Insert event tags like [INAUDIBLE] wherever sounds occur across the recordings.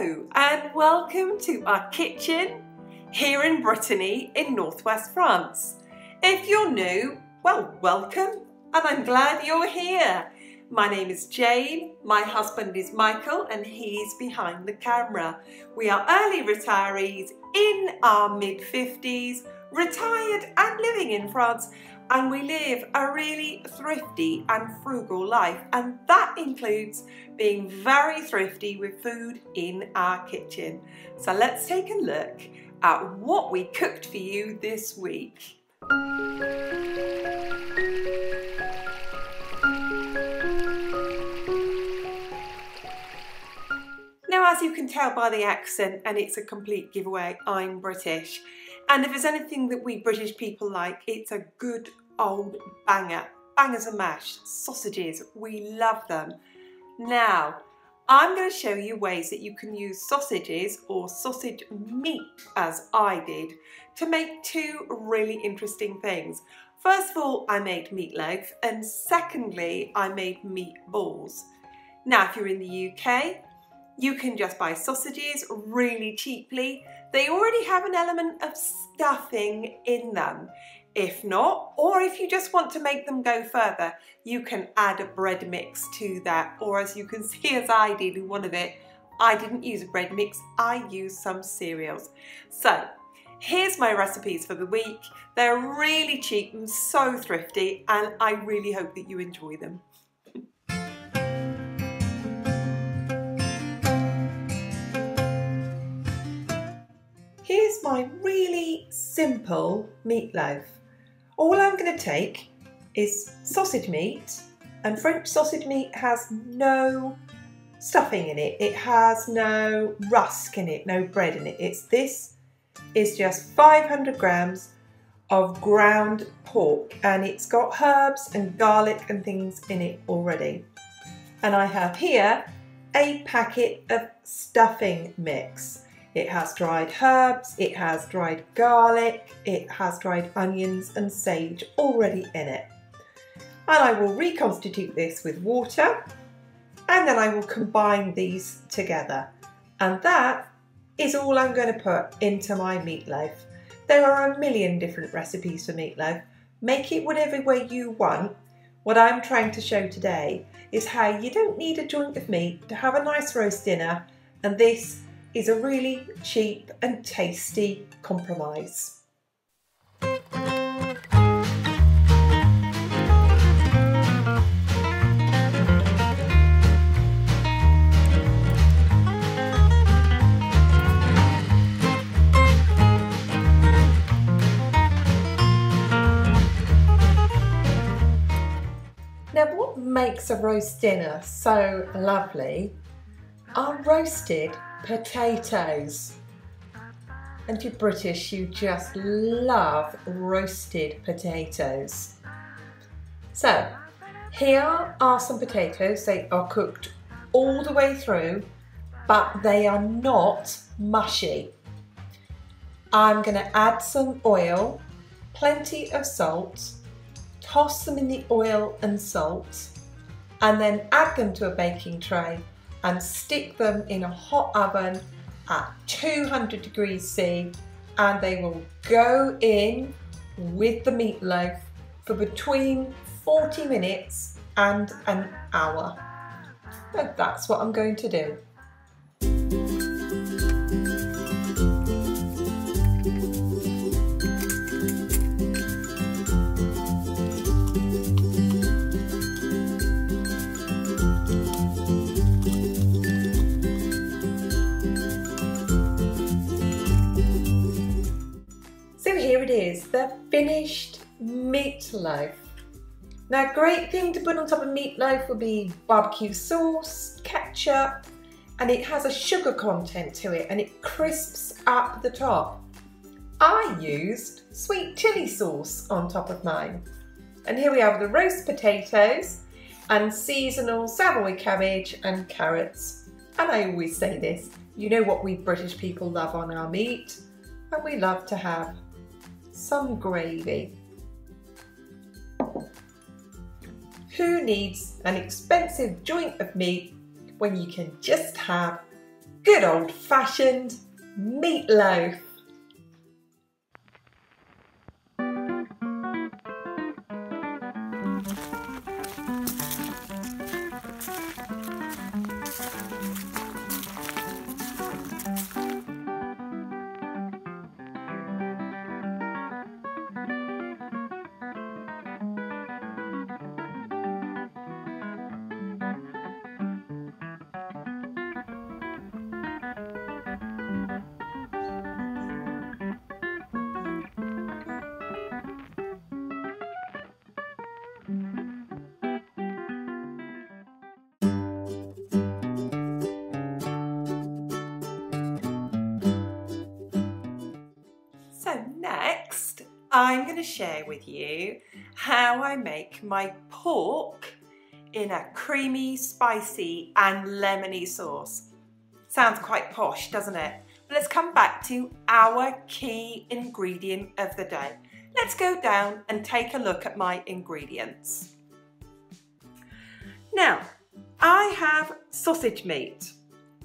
Hello and welcome to our kitchen here in Brittany in northwest France. If you're new, well welcome and I'm glad you're here. My name is Jane, my husband is Michael and he's behind the camera. We are early retirees in our mid 50s, retired and living in France and we live a really thrifty and frugal life and that includes being very thrifty with food in our kitchen. So let's take a look at what we cooked for you this week. Now as you can tell by the accent and it's a complete giveaway, I'm British. And if there's anything that we British people like, it's a good old banger. Bangers and mash, sausages, we love them. Now, I'm going to show you ways that you can use sausages or sausage meat, as I did, to make two really interesting things. First of all, I made meatloaf, and secondly, I made meatballs. Now, if you're in the UK, you can just buy sausages really cheaply. They already have an element of stuffing in them. If not, or if you just want to make them go further, you can add a bread mix to that. Or as you can [LAUGHS] see as I did in one of it, I didn't use a bread mix, I used some cereals. So here's my recipes for the week. They're really cheap and so thrifty and I really hope that you enjoy them. Here's my really simple meatloaf. All I'm going to take is sausage meat, and French sausage meat has no stuffing in it. It has no rusk in it, no bread in it. It's this is just 500 grams of ground pork and it's got herbs and garlic and things in it already. And I have here a packet of stuffing mix. It has dried herbs, it has dried garlic, it has dried onions and sage already in it. And I will reconstitute this with water and then I will combine these together. And that is all I'm going to put into my meatloaf. There are a million different recipes for meatloaf. Make it whatever way you want. What I'm trying to show today is how you don't need a joint of meat to have a nice roast dinner and this is a really cheap and tasty compromise. Now what makes a roast dinner so lovely are roasted potatoes. And if you're British, you just love roasted potatoes. So, here are some potatoes. They are cooked all the way through, but they are not mushy. I'm going to add some oil, plenty of salt, toss them in the oil and salt, and then add them to a baking tray and stick them in a hot oven at 200 degrees C and they will go in with the meatloaf for between 40 minutes and an hour. And that's what I'm going to do. The finished meatloaf. Now, a great thing to put on top of meatloaf would be barbecue sauce, ketchup, and it has a sugar content to it and it crisps up the top. I used sweet chili sauce on top of mine. And here we have the roast potatoes and seasonal Savoy cabbage and carrots. And I always say this, you know what we British people love on our meat? And we love to have some gravy. Who needs an expensive joint of meat when you can just have good old fashioned meatloaf. I'm going to share with you how I make my pork in a creamy, spicy and lemony sauce. Sounds quite posh, doesn't it? But let's come back to our key ingredient of the day. Let's go down and take a look at my ingredients. Now, I have sausage meat.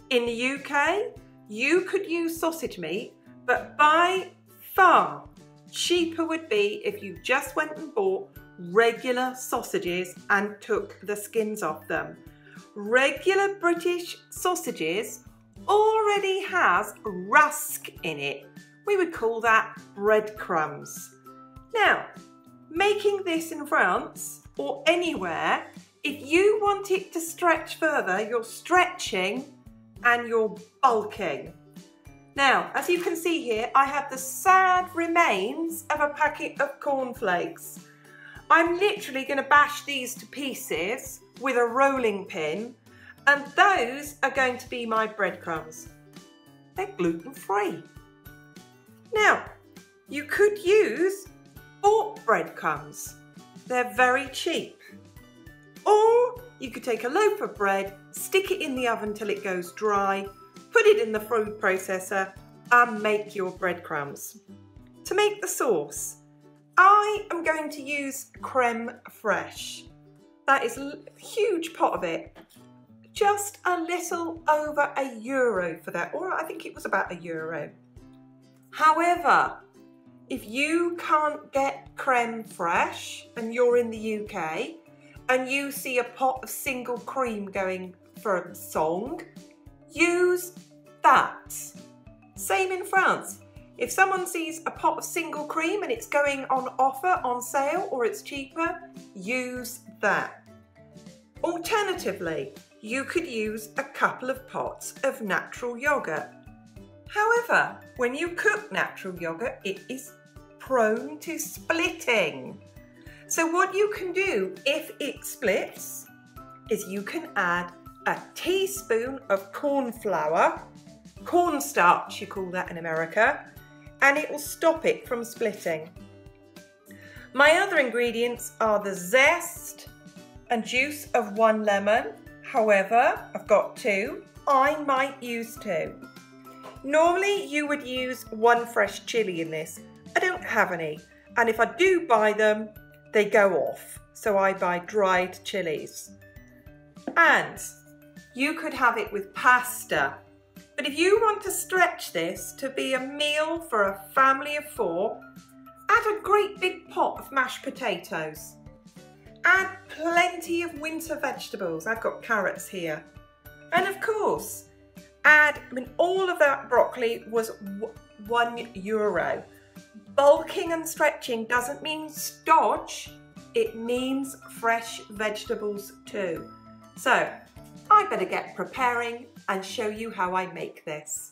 In the UK, you could use sausage meat, but by far cheaper would be if you just went and bought regular sausages and took the skins off them. Regular British sausages already has rusk in it. We would call that breadcrumbs. Now, making this in France or anywhere, if you want it to stretch further, you're stretching and you're bulking. Now, as you can see here, I have the sad remains of a packet of cornflakes. I'm literally going to bash these to pieces with a rolling pin and those are going to be my breadcrumbs. They're gluten-free. Now, you could use bought breadcrumbs. They're very cheap. Or you could take a loaf of bread, stick it in the oven till it goes dry, put it in the food processor and make your breadcrumbs. To make the sauce, I am going to use creme fraiche. That is a huge pot of it. Just a little over a euro for that, or I think it was about a euro. However, if you can't get creme fraiche and you're in the UK and you see a pot of single cream going for a song, use that. Same in France. If someone sees a pot of single cream and it's going on offer, on sale, or it's cheaper, use that. Alternatively, you could use a couple of pots of natural yogurt. However, when you cook natural yogurt, it is prone to splitting. So what you can do if it splits is you can add a teaspoon of corn flour, cornstarch you call that in America, and it will stop it from splitting. My other ingredients are the zest and juice of one lemon. However, I've got two. I might use two. Normally you would use one fresh chilli in this. I don't have any. And if I do buy them, they go off. So I buy dried chilies. And you could have it with pasta. But if you want to stretch this to be a meal for a family of four, add a great big pot of mashed potatoes. Add plenty of winter vegetables. I've got carrots here. And of course, add, I mean, all of that broccoli was one euro. Bulking and stretching doesn't mean stodge, it means fresh vegetables too. So I better get preparing and show you how I make this.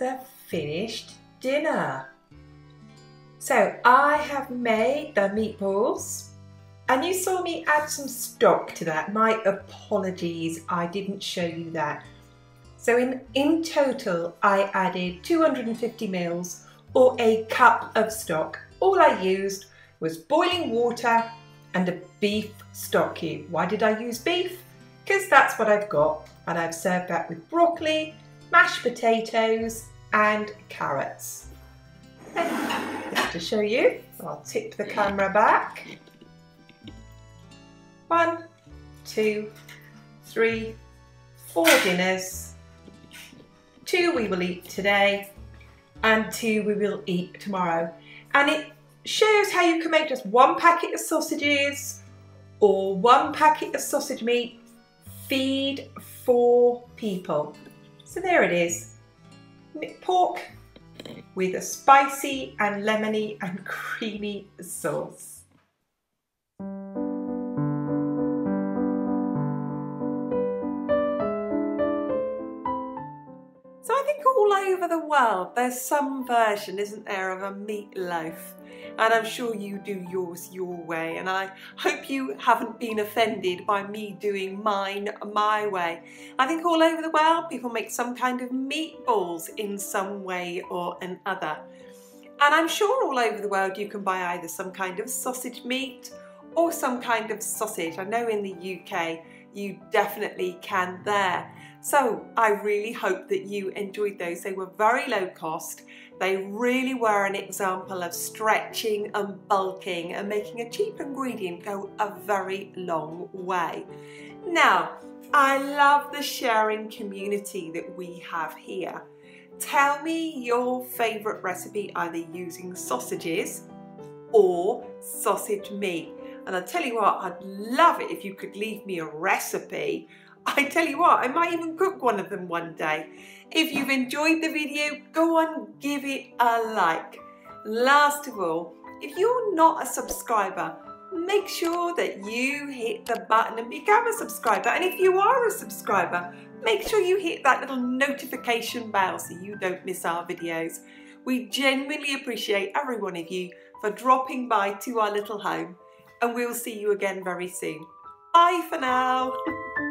The finished dinner. So I have made the meatballs and you saw me add some stock to that. My apologies, I didn't show you that. So in, in total, I added 250 mils or a cup of stock. All I used was boiling water and a beef stock cube. Why did I use beef? Because that's what I've got. And I've served that with broccoli, mashed potatoes and carrots. Just to show you, I'll tip the camera back. One, two, three, four dinners. Two we will eat today and two we will eat tomorrow. And it shows how you can make just one packet of sausages or one packet of sausage meat, feed four people. So there it is, pork with a spicy and lemony and [LAUGHS] creamy sauce. All over the world there's some version, isn't there, of a meatloaf and I'm sure you do yours your way and I hope you haven't been offended by me doing mine my way. I think all over the world people make some kind of meatballs in some way or another. And I'm sure all over the world you can buy either some kind of sausage meat or some kind of sausage. I know in the UK you definitely can there. So I really hope that you enjoyed those. They were very low cost. They really were an example of stretching and bulking and making a cheap ingredient go a very long way. Now, I love the sharing community that we have here. Tell me your favourite recipe either using sausages or sausage meat. And I'll tell you what, I'd love it if you could leave me a recipe I tell you what, I might even cook one of them one day. If you've enjoyed the video, go on, give it a like. Last of all, if you're not a subscriber, make sure that you hit the button and become a subscriber. And if you are a subscriber, make sure you hit that little notification bell so you don't miss our videos. We genuinely appreciate every one of you for dropping by to our little home and we'll see you again very soon. Bye for now. [LAUGHS]